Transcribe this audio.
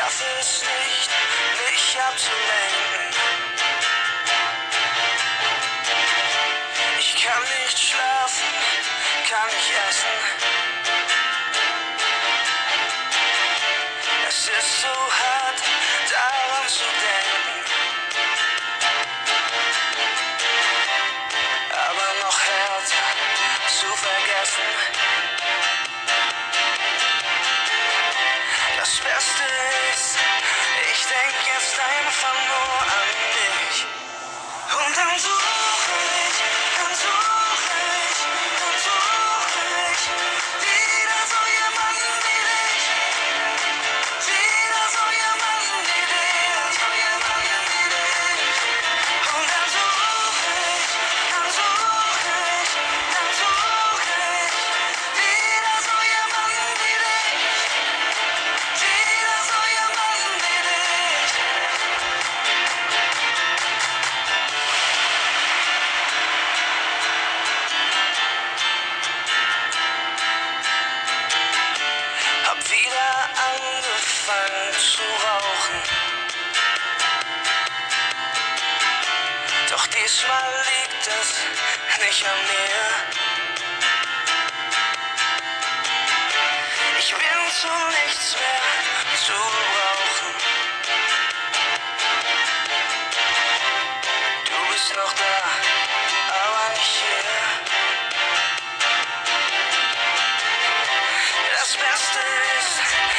schaffe es nicht, mich abzulenken. Ich kann nicht schlafen, kann nicht essen. Es ist so hart, daran zu denken. Aber noch härter zu vergessen. Das Beste ist. found angefangen zu rauchen. Doch diesmal liegt es nicht an mir. Ich bin zu nichts mehr zu brauchen. Du bist noch da, aber nicht hier. Das Beste ist,